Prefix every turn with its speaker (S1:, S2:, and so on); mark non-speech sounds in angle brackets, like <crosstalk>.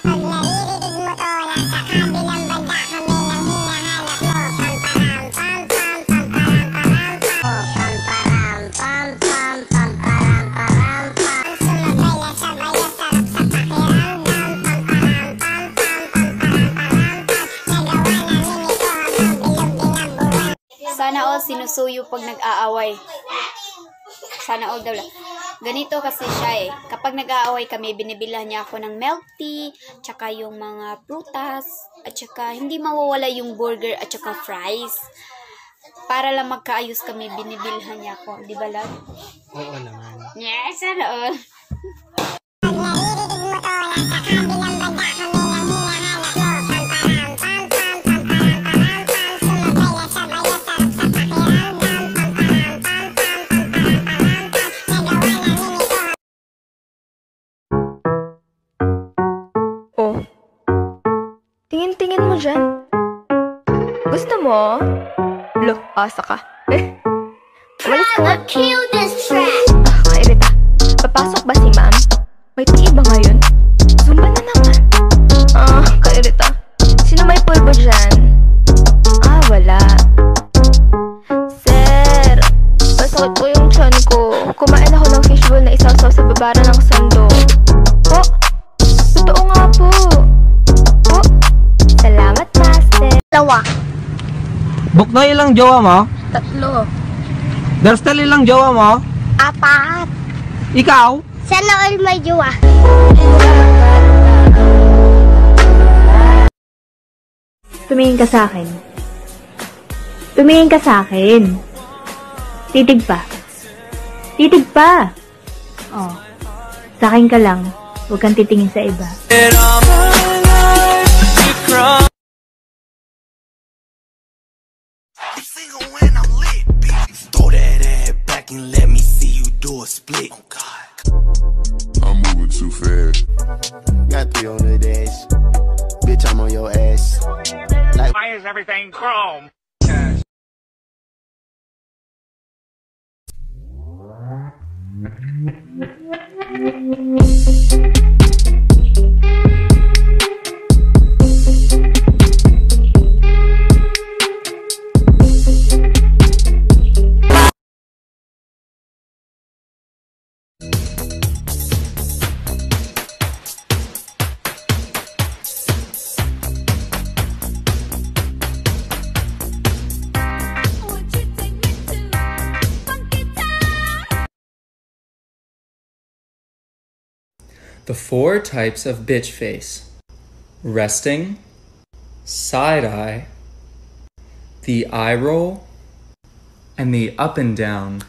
S1: Kapag naririnig mo to, nasa kabilang banda kami nang hinahanap. Pamparam, pam, pam, pamparam, param, pam. Pamparam, pam, pam, pamparam, param, pam. Sumabay na sabay na sarap sa pakiramdam. Pamparam, pam, pam, pamparam, param, pam. Nagawa namin ito habang bilog binaburan.
S2: Sana all sinusuyo pag nag-aaway. Sana all daw lang. Ganito kasi siya eh. Kapag nag-aaway kami, binibilan niya ako ng milk tea, tsaka yung mga prutas, at tsaka hindi mawawala yung burger at tsaka fries. Para lang magkaayos kami, binibilhan niya ako. Di ba, love?
S3: Oo naman.
S2: Yes, sana
S4: Tingin-tingin mo dyan. Gusto mo? Lo, asa ka. <laughs> Eh. Umalis ka na.
S3: Buknoy ilang jowa mo?
S4: Tatlo.
S3: Darstel ilang jowa mo?
S1: Apat.
S3: Ikaw?
S1: Sana all may jowa.
S5: Tumingin ka sa akin. Tumingin ka sa akin. Titig pa. Titig pa. Oh. Sa akin ka lang. Huwag kang titingin sa iba.
S6: Split. Oh God.
S7: I'm moving too fast.
S8: Got three on the dash. Bitch, I'm on your ass. Like,
S9: Why is everything chrome?
S10: The four types of bitch face. Resting, side eye, the eye roll, and the up and down.